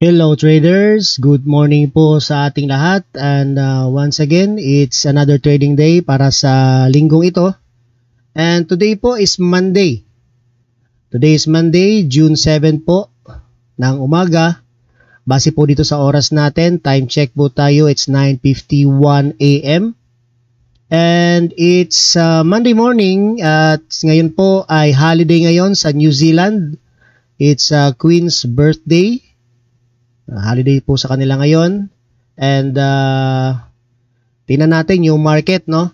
Hello traders, good morning po sa ating lahat and uh, once again it's another trading day para sa linggong ito and today po is Monday. Today is Monday, June 7 po ng umaga. Base po dito sa oras natin, time check po tayo, it's 9.51 a.m. And it's uh, Monday morning at ngayon po ay holiday ngayon sa New Zealand. It's uh, Queen's birthday Uh, holiday po sa kanila ngayon. And uh, tingnan natin yung market, no?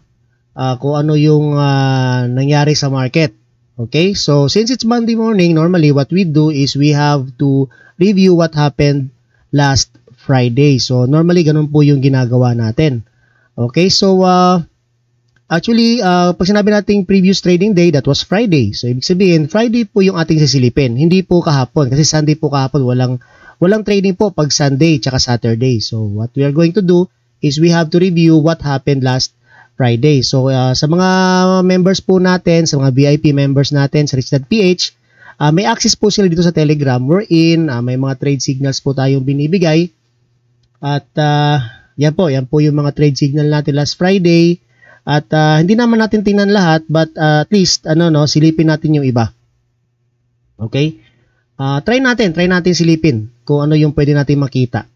Uh, kung ano yung uh, nangyari sa market. Okay? So, since it's Monday morning, normally what we do is we have to review what happened last Friday. So, normally ganun po yung ginagawa natin. Okay? So, uh, Actually, uh, pag sinabi nating previous trading day, that was Friday. So, ibig sabihin, Friday po yung ating sisilipin. Hindi po kahapon. Kasi Sunday po kahapon, walang Walang trading po pag Sunday tsaka Saturday. So what we are going to do is we have to review what happened last Friday. So uh, sa mga members po natin, sa mga VIP members natin sa Rich.ph, uh, may access po sila dito sa Telegram wherein uh, may mga trade signals po tayong binibigay. At uh, yan po, yan po yung mga trade signal natin last Friday. At uh, hindi naman natin tingnan lahat but uh, at least ano no, silipin natin yung iba. Okay? Uh, try natin, try natin silipin kung ano yung pwede natin makita.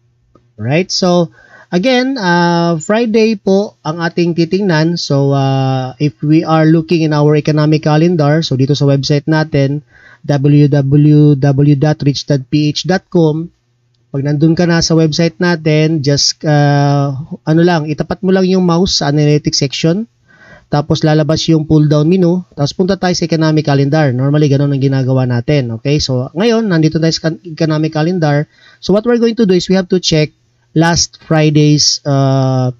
Right? So, again, uh, Friday po ang ating titingnan. So, uh, if we are looking in our economic calendar, so dito sa website natin, www.rich.ph.com, pag nandun ka na sa website natin, just, uh, ano lang, itapat mo lang yung mouse sa analytics section tapos lalabas yung pull down menu, tapos punta tayo sa economic calendar. Normally ganun ang ginagawa natin, okay? So ngayon nandito tayo sa economic calendar. So what we're going to do is we have to check last Friday's uh,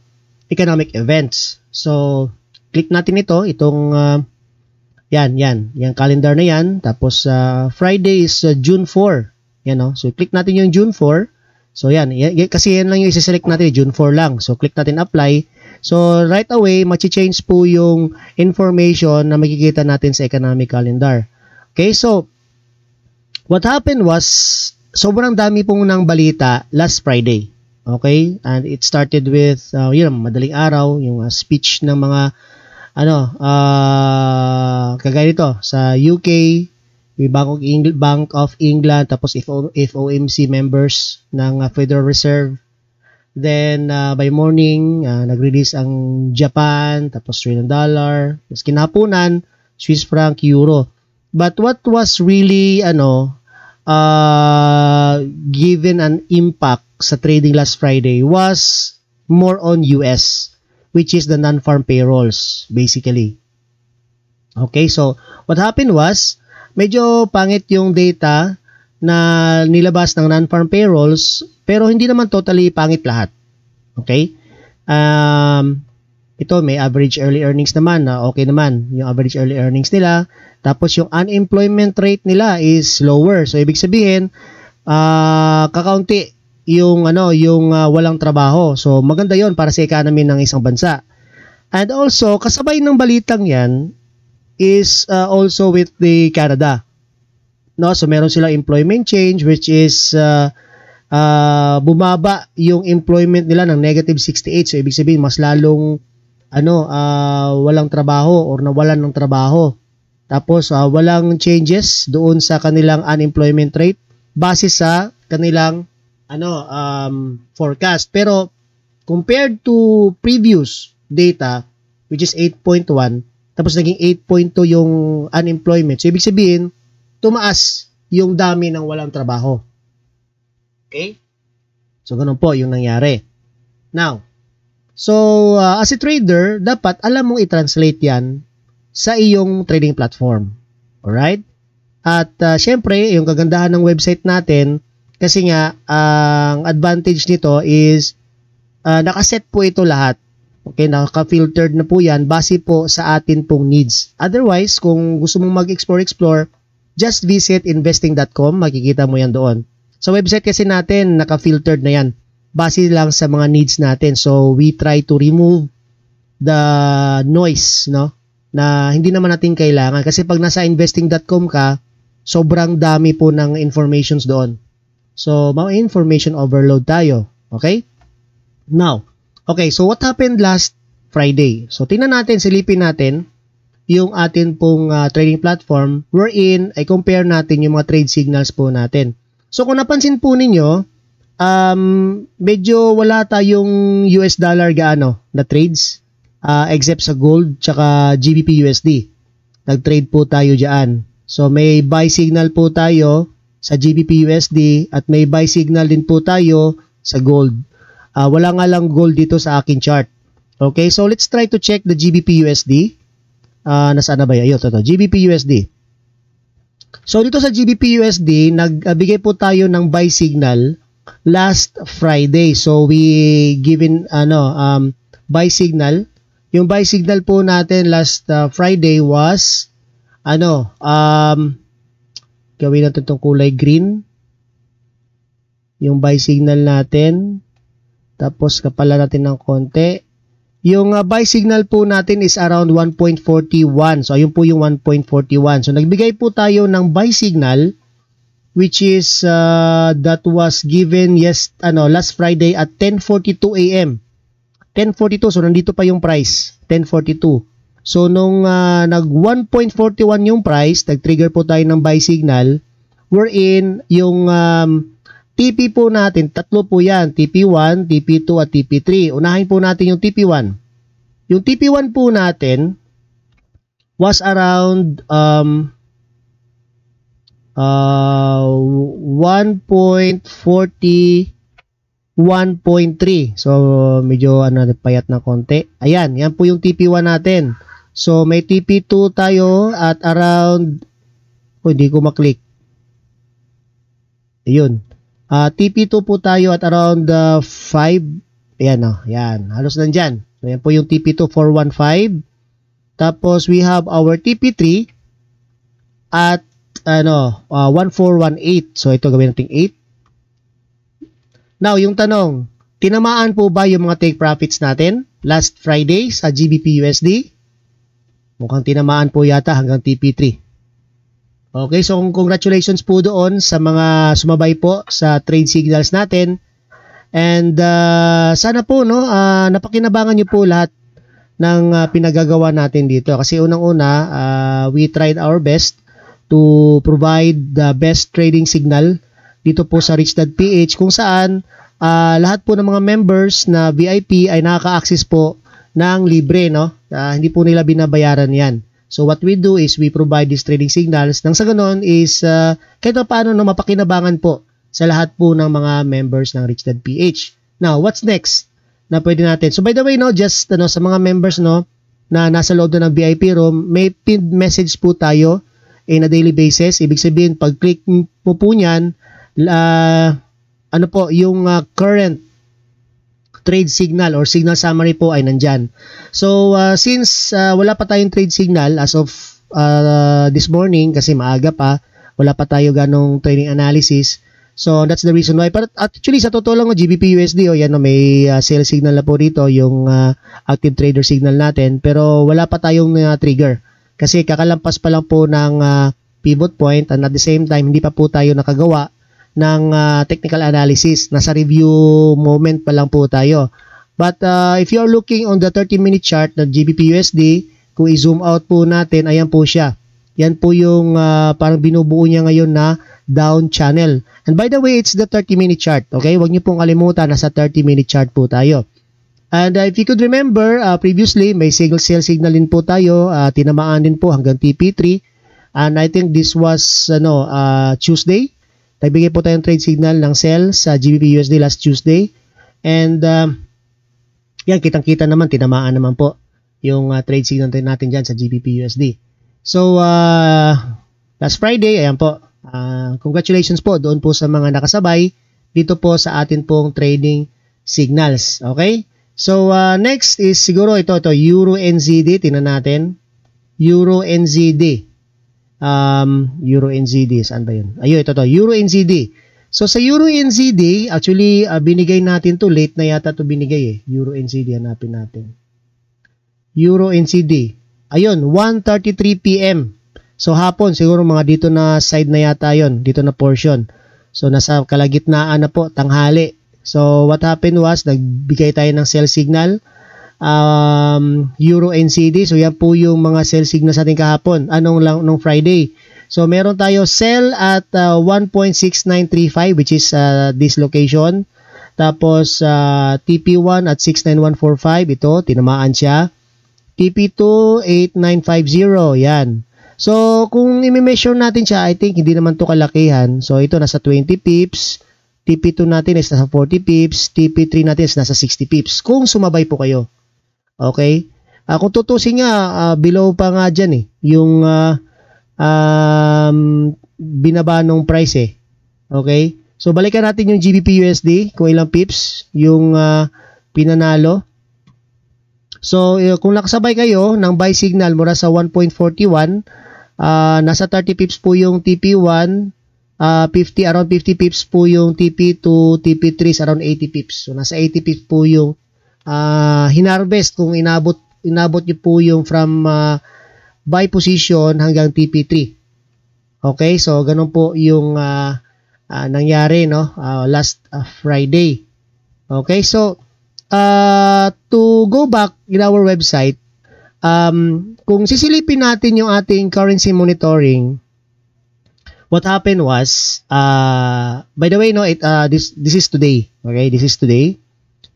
economic events. So click natin ito, itong uh, yan, yan, yung calendar na yan. Tapos uh, Friday is uh, June 4. Yan no? So click natin yung June 4. So yan, kasi yan lang yung i-select natin, June 4 lang. So click natin apply. So, right away, machi-change po yung information na makikita natin sa economic calendar. Okay, so, what happened was, sobrang dami pong ng balita last Friday. Okay, and it started with, uh, yun, madaling araw, yung uh, speech ng mga, ano, uh, kagaya nito, sa UK, Bank of, England, tapos FOMC members ng uh, Federal Reserve, Then, uh, by morning, uh, nag-release ang Japan, tapos Australian dollar, tapos kinapunan, Swiss franc, euro. But what was really, ano, uh, given an impact sa trading last Friday was more on US, which is the non-farm payrolls, basically. Okay, so, what happened was, medyo pangit yung data na nilabas ng non-farm payrolls pero hindi naman totally pangit lahat. Okay? Um, ito may average early earnings naman na okay naman yung average early earnings nila. Tapos yung unemployment rate nila is lower. So ibig sabihin uh, kakaunti yung ano yung uh, walang trabaho. So maganda 'yon para sa economy ng isang bansa. And also kasabay ng balitang 'yan is uh, also with the Canada. No, so meron silang employment change which is uh, uh, bumaba yung employment nila ng negative 68. So ibig sabihin mas lalong ano uh, walang trabaho or nawalan ng trabaho. Tapos uh, walang changes doon sa kanilang unemployment rate base sa kanilang ano um, forecast. Pero compared to previous data which is 8.1 tapos naging 8.2 yung unemployment. So ibig sabihin tumaas yung dami ng walang trabaho. Okay? So, ganun po yung nangyari. Now, so, uh, as a trader, dapat alam mong i-translate yan sa iyong trading platform. Alright? At, uh, syempre, yung kagandahan ng website natin, kasi nga, ang uh, advantage nito is, uh, nakaset po ito lahat. Okay, nakaka-filtered na po yan base po sa atin pong needs. Otherwise, kung gusto mong mag-explore-explore, just visit investing.com, makikita mo yan doon. Sa website kasi natin, naka-filtered na yan. Base lang sa mga needs natin. So, we try to remove the noise, no? Na hindi naman natin kailangan. Kasi pag nasa investing.com ka, sobrang dami po ng informations doon. So, mga information overload tayo. Okay? Now, okay, so what happened last Friday? So, tingnan natin, silipin natin yung atin pong uh, trading platform wherein ay compare natin yung mga trade signals po natin. So, kung napansin po ninyo, um, medyo wala tayong US dollar gaano na trades uh, except sa gold tsaka GBP USD. Nag-trade po tayo diyan. So, may buy signal po tayo sa GBP USD at may buy signal din po tayo sa gold. Uh, wala nga lang gold dito sa akin chart. Okay, so let's try to check the GBP USD. Uh, nasaan na ba yun? Ayun, ito, GBP USD. So dito sa GBP USD, nagbigay po tayo ng buy signal last Friday. So we given ano um buy signal. Yung buy signal po natin last uh, Friday was ano um Gawin natin itong kulay green. Yung buy signal natin. Tapos kapala natin ng konti. Yung uh, buy signal po natin is around 1.41. So ayun po yung 1.41. So nagbigay po tayo ng buy signal which is uh, that was given yes ano last Friday at 10:42 AM. 10:42 so nandito pa yung price 10:42. So nung uh, nag 1.41 yung price, nag-trigger po tayo ng buy signal wherein yung um, TP po natin, tatlo po yan, TP1, TP2 at TP3. Unahin po natin yung TP1. Yung TP1 po natin was around um, uh, 1.40 1.3. So, medyo ano, payat na konti. Ayan, yan po yung TP1 natin. So, may TP2 tayo at around, oh, hindi ko maklik. Ayun. Uh, ah, TP2 po tayo at around uh, 5. Ayan, oh, yan. Halos nandyan. So, yan po yung TP2 415. Tapos, we have our TP3 at ano, uh, 1418. So, ito gawin natin 8. Now, yung tanong, tinamaan po ba yung mga take profits natin last Friday sa GBP USD? Mukhang tinamaan po yata hanggang TP3. Okay, so congratulations po doon sa mga sumabay po sa trade signals natin. And uh, sana po no, uh, napakinabangan niyo po lahat ng uh, pinagagawa natin dito kasi unang-una uh, we tried our best to provide the best trading signal dito po sa Rich.ph kung saan uh, lahat po ng mga members na VIP ay nakaka-access po ng libre no Uh, hindi po nila binabayaran yan. So what we do is we provide these trading signals nang sa ganoon is uh, kahit paano no mapakinabangan po sa lahat po ng mga members ng Rich Dad PH. Now, what's next na pwede natin? So by the way no, just ano sa mga members no na nasa loob na ng VIP room, may pinned message po tayo in a daily basis. Ibig sabihin, pag click mo po niyan, uh, ano po, yung uh, current trade signal or signal summary po ay nandyan. So, uh, since uh, wala pa tayong trade signal as of uh, this morning, kasi maaga pa, wala pa tayo ganong trading analysis, So that's the reason why. But actually sa totoo lang, GBP USD, oh, yan, oh, may uh, sell signal na po dito, yung uh, active trader signal natin. Pero wala pa tayong uh, trigger. Kasi kakalampas pa lang po ng uh, pivot point and at the same time, hindi pa po tayo nakagawa ng uh, technical analysis. Nasa review moment pa lang po tayo. But uh, if you are looking on the 30-minute chart ng GBP USD, kung i-zoom out po natin, ayan po siya. Yan po yung uh, parang binubuo niya ngayon na down channel. And by the way, it's the 30-minute chart. Okay? Huwag niyo pong kalimutan, nasa 30-minute chart po tayo. And uh, if you could remember, uh, previously, may single sell signal din po tayo. Uh, tinamaan din po hanggang TP3. And I think this was ano, uh, Tuesday. Nagbigay po tayong trade signal ng sell sa GBP USD last Tuesday. And uh, yan, kitang-kita naman, tinamaan naman po yung uh, trade signal natin dyan sa GBP USD. So, uh, last Friday, ayan po, uh, congratulations po doon po sa mga nakasabay dito po sa atin pong trading signals. Okay? So, uh, next is siguro ito, ito, Euro NZD. Tingnan natin. Euro NZD um, Euro NZD. Saan ba yun? Ayun, ito to. Euro NZD. So, sa Euro NZD, actually, uh, binigay natin to. Late na yata to binigay eh. Euro NZD, hanapin natin. Euro NZD. Ayun, 1.33 p.m. So, hapon, siguro mga dito na side na yata yon Dito na portion. So nasa kalagitnaan na po tanghali. So what happened was nagbigay tayo ng sell signal um, Euro NCD. So yan po yung mga sell signal sa ating kahapon. Anong lang nung Friday. So meron tayo sell at uh, 1.6935 which is uh, this location. Tapos uh, TP1 at 69145 ito tinamaan siya. TP2 8950 yan. So kung i-measure natin siya, I think hindi naman to kalakihan. So ito nasa 20 pips. TP2 natin is nasa 40 pips. TP3 natin is nasa 60 pips. Kung sumabay po kayo. Okay? Uh, kung tutusin nga, uh, below pa nga dyan eh. Yung uh, um, binaba nung price eh. Okay? So balikan natin yung GBP USD kung ilang pips yung uh, pinanalo. So uh, kung nakasabay kayo ng buy signal mula sa 1.41, uh, nasa 30 pips po yung TP1, uh, 50 around 50 pips po yung TP2, TP3 is around 80 pips. So nasa 80 pips po yung uh, hinarvest kung inabot inabot niyo po yung from uh, buy position hanggang TP3. Okay, so ganun po yung uh, uh, nangyari no uh, last uh, Friday. Okay, so uh, to go back in our website, um, kung sisilipin natin yung ating currency monitoring, what happened was, uh, by the way, no, it, uh, this this is today. Okay, this is today.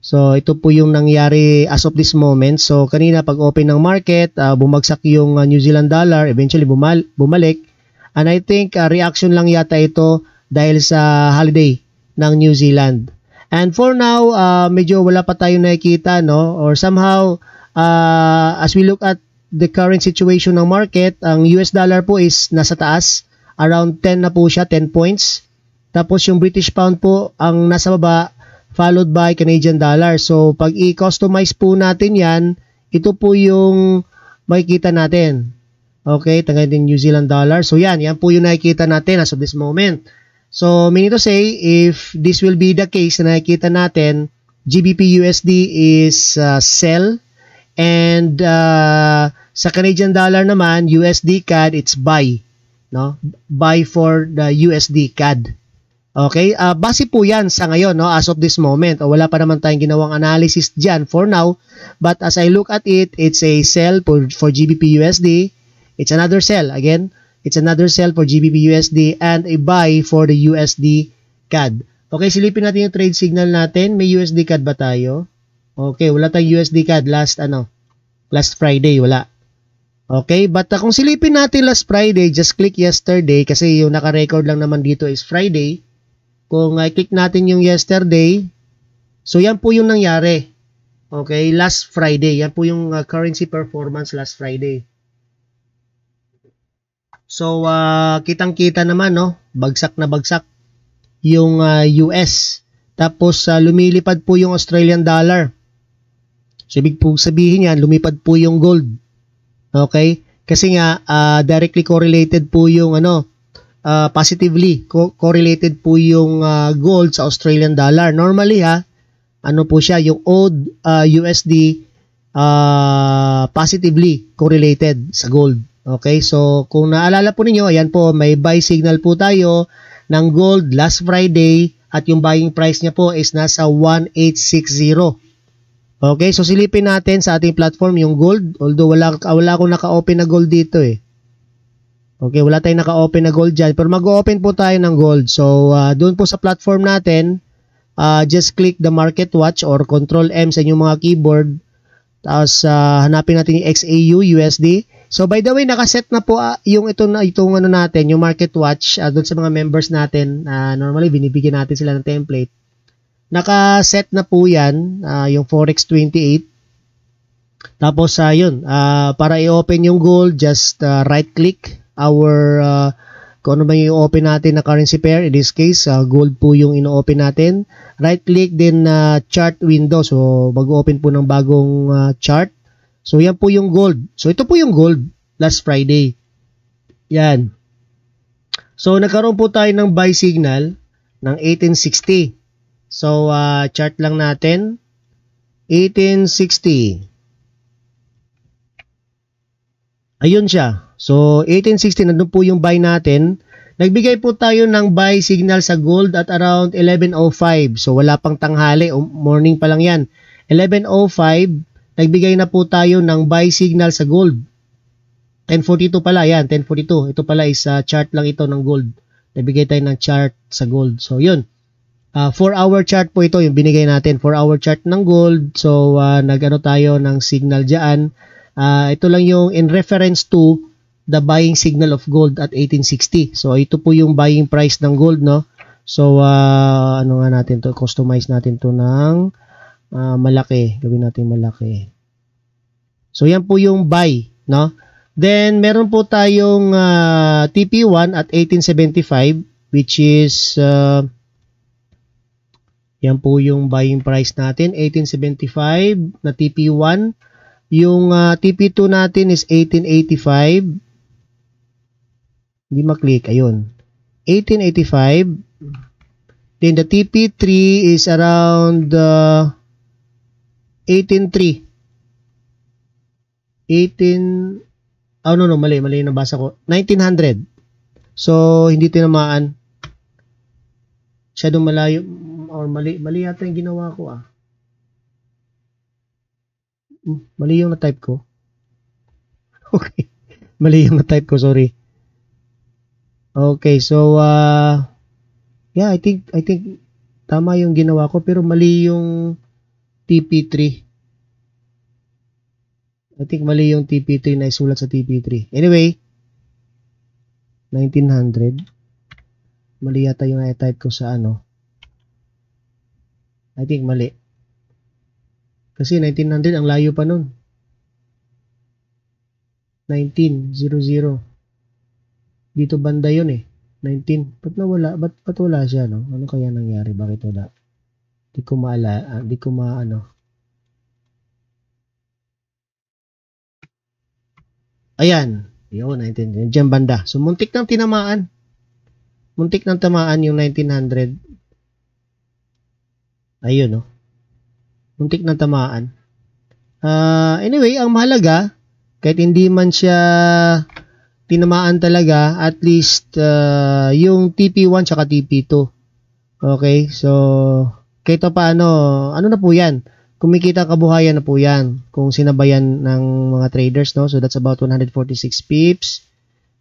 So, ito po yung nangyari as of this moment. So, kanina pag open ng market, uh, bumagsak yung uh, New Zealand dollar, eventually bumal bumalik. And I think uh, reaction lang yata ito dahil sa holiday ng New Zealand. And for now, uh, medyo wala pa tayong nakikita, no? Or somehow, uh, as we look at the current situation ng market, ang US dollar po is nasa taas. Around 10 na po siya, 10 points. Tapos yung British pound po, ang nasa baba, followed by Canadian dollar. So, pag i-customize po natin yan, ito po yung makikita natin. Okay, tanggalin din New Zealand dollar. So, yan, yan po yung nakikita natin as of this moment. So, meaning to say, if this will be the case na nakikita natin, GBP USD is uh, sell and uh, sa Canadian dollar naman, USD CAD, it's buy. No? Buy for the USD CAD. Okay, uh, base po yan sa ngayon, no, as of this moment. O, wala pa naman tayong ginawang analysis dyan for now. But as I look at it, it's a sell for, for GBP USD. It's another sell. Again, it's another sell for GBP USD and a buy for the USD CAD. Okay, silipin natin yung trade signal natin. May USD CAD ba tayo? Okay, wala tayong USD CAD last, ano, last Friday, wala. Okay, but uh, kung silipin natin last Friday, just click yesterday kasi yung naka-record lang naman dito is Friday. Kung i-click natin yung yesterday, so yan po yung nangyari. Okay, last Friday. Yan po yung uh, currency performance last Friday. So, uh, kitang-kita naman, no? Bagsak na bagsak yung uh, US. Tapos, uh, lumilipad po yung Australian dollar. So, ibig po sabihin yan, lumipad po yung gold. Okay? Kasi nga, uh, directly correlated po yung ano, uh, positively co- correlated po yung uh, gold sa Australian dollar. Normally ha, ano po siya, yung old uh, USD uh, positively correlated sa gold. Okay, so kung naalala po ninyo, ayan po, may buy signal po tayo ng gold last Friday at yung buying price niya po is nasa 1860. Okay, so silipin natin sa ating platform yung gold. Although wala, wala akong naka-open na gold dito eh. Okay, wala tayong naka-open na gold dyan. Pero mag-open po tayo ng gold. So, uh, doon po sa platform natin, uh, just click the market watch or control M sa inyong mga keyboard. Tapos, uh, hanapin natin yung XAU USD. So, by the way, nakaset na po uh, yung ito na itong ano natin, yung market watch uh, doon sa mga members natin. Uh, normally, binibigyan natin sila ng template. Nakaset na po yan, uh, yung Forex 28. Tapos, uh, yun, uh, para i-open yung gold, just uh, right-click our uh, kung ano ba yung open natin na currency pair. In this case, uh, gold po yung ino-open natin. Right click din na uh, chart window. So, mag-open po ng bagong uh, chart. So, yan po yung gold. So, ito po yung gold last Friday. Yan. So, nagkaroon po tayo ng buy signal ng 1860. So, uh, chart lang natin. 1860. Ayun siya. So, 1860, nandun po yung buy natin Nagbigay po tayo ng buy signal sa gold at around 11.05. So wala pang tanghali, um, morning pa lang yan. 11.05, nagbigay na po tayo ng buy signal sa gold. 1042 pala, yan, 1042. Ito pala is uh, chart lang ito ng gold. Nagbigay tayo ng chart sa gold. So, yun. 4 uh, hour chart po ito, yung binigay natin. 4 hour chart ng gold. So, uh, nag-ano tayo ng signal dyan. Uh, ito lang yung in reference to the buying signal of gold at 1860. So, ito po yung buying price ng gold, no? So, uh, ano nga natin to? Customize natin to ng uh, malaki. Gawin natin malaki. So, yan po yung buy, no? Then, meron po tayong uh, TP1 at 1875 which is uh, yan po yung buying price natin, 1875 na TP1. Yung uh, TP2 natin is 1885. Hindi maklik, ayun. 1885. Then the TP3 is around uh, 183. 18 Oh, no, no, mali, mali yung nabasa ko. 1900. So, hindi tinamaan. Masyadong malayo, or mali, mali yata yung ginawa ko, ah. Hmm, mali yung na-type ko. Okay. Mali yung na-type ko, sorry. Okay, so, uh, yeah, I think, I think, tama yung ginawa ko, pero mali yung TP3. I think mali yung TP3 na isulat sa TP3. Anyway, 1900. Mali yata yung i-type ko sa ano. I think mali. Kasi 1900 ang layo pa nun. 1900. Dito banda yun eh. 19. Ba't nawala? Ba't, ba't wala siya no? Ano kaya nangyari? Bakit wala? Di ko maala, ah, di ko maano. Ayan. Yun, 1900. Diyan banda. So, muntik nang tinamaan. Muntik nang tamaan yung 1900. Ayun, no? Muntik nang tamaan. Uh, anyway, ang mahalaga, kahit hindi man siya tinamaan talaga, at least uh, yung TP1 tsaka TP2. Okay, so kahit pa paano, ano na po yan? kumikita kabuhayan na po yan kung sinabayan ng mga traders no so that's about 146 pips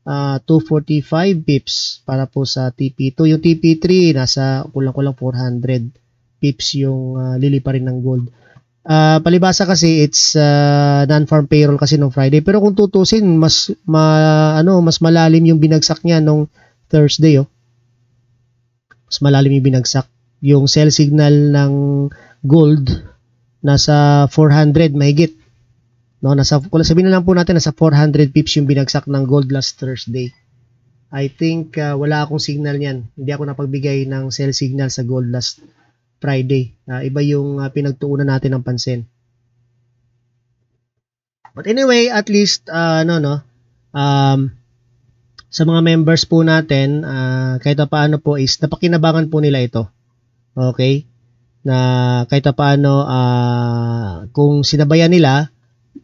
uh, 245 pips para po sa TP2 yung TP3 nasa kulang-kulang 400 pips yung uh, lili pa rin ng gold uh, palibasa kasi it's uh, non-farm payroll kasi nung Friday pero kung tutusin mas ma, ano mas malalim yung binagsak niya nung Thursday oh mas malalim yung binagsak yung sell signal ng gold nasa 400 mahigit. No, nasa sabihin na lang po natin nasa 400 pips yung binagsak ng gold last Thursday. I think uh, wala akong signal niyan. Hindi ako napagbigay ng sell signal sa gold last Friday. Uh, iba yung uh, pinagtuunan natin ng pansin. But anyway, at least uh, no no um, sa mga members po natin, uh, kahit paano po is napakinabangan po nila ito. Okay? na kahit paano uh, kung sinabayan nila,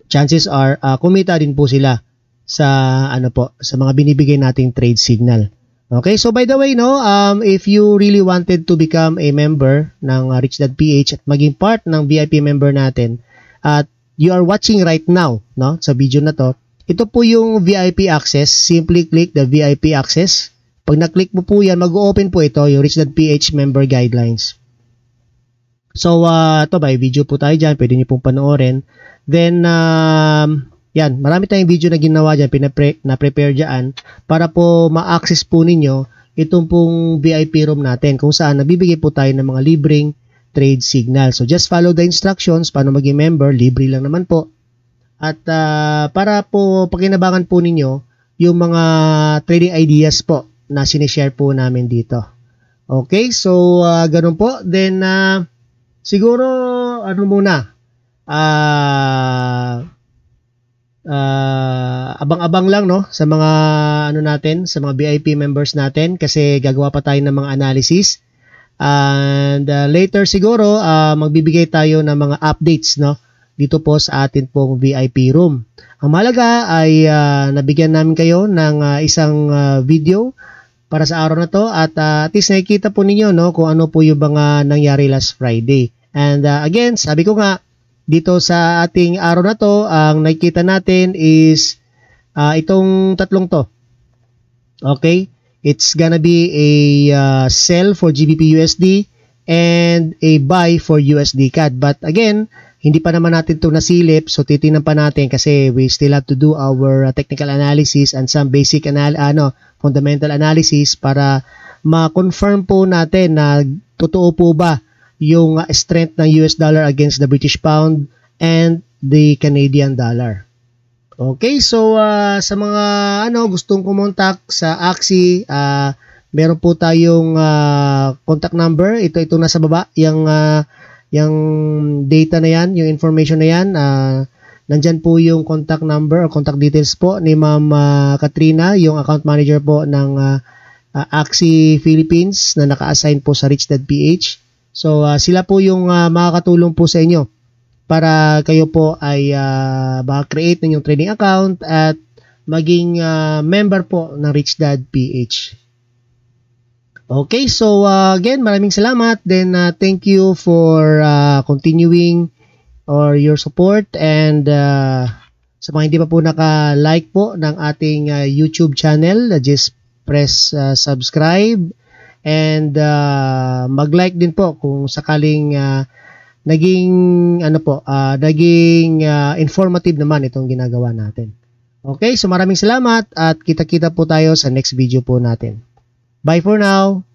chances are uh, kumita din po sila sa ano po sa mga binibigay nating trade signal. Okay, so by the way, no, um, if you really wanted to become a member ng uh, Rich Dad PH at maging part ng VIP member natin at you are watching right now, no, sa video na to, ito po yung VIP access. Simply click the VIP access. Pag na-click mo po yan, mag-open po ito, yung Rich Dad PH member guidelines. So, uh, ito ba, video po tayo dyan. Pwede nyo pong panoorin. Then, um, yan, marami tayong video na ginawa dyan, pinapre, na-prepare dyan para po ma-access po ninyo itong pong VIP room natin kung saan nabibigay po tayo ng mga libreng trade signal. So, just follow the instructions paano maging member. Libre lang naman po. At uh, para po pakinabangan po ninyo yung mga trading ideas po na sinishare po namin dito. Okay, so uh, ganun po. Then, uh, siguro ano muna ah uh, abang-abang lang no sa mga ano natin sa mga VIP members natin kasi gagawa pa tayo ng mga analysis and uh, later siguro uh, magbibigay tayo ng mga updates no dito po sa atin pong VIP room. Ang mahalaga ay uh, nabigyan namin kayo ng uh, isang uh, video para sa araw na to at uh, at least nakikita po ninyo no kung ano po yung mga nangyari last Friday. And uh, again, sabi ko nga dito sa ating araw na to, ang nakikita natin is uh, itong tatlong to. Okay? It's gonna be a uh, sell for GBP USD and a buy for USD CAD. But again, hindi pa naman natin ito nasilip, so titingnan pa natin kasi we still have to do our uh, technical analysis and some basic anal ano, fundamental analysis para ma-confirm po natin na totoo po ba yung uh, strength ng US dollar against the British pound and the Canadian dollar. Okay, so uh, sa mga ano gustong kumontak sa Axie, uh, meron po tayong uh, contact number. Ito ito nasa baba, yung uh, yung data na yan, yung information na yan, uh, nandyan po yung contact number or contact details po ni Ma'am uh, Katrina, yung account manager po ng uh, uh, Axie Philippines na naka-assign po sa Rich Dad PH. So uh, sila po yung uh, makakatulong po sa inyo para kayo po ay uh, create ng yung trading account at maging uh, member po ng Rich Dad PH. Okay, so uh, again, maraming salamat. Then uh, thank you for uh, continuing or your support and uh, sa mga hindi pa po naka-like po ng ating uh, YouTube channel, uh, just press uh, subscribe and uh, mag-like din po kung sakaling uh, naging ano po, uh, naging uh, informative naman itong ginagawa natin. Okay, so maraming salamat at kita-kita po tayo sa next video po natin. Bye for now.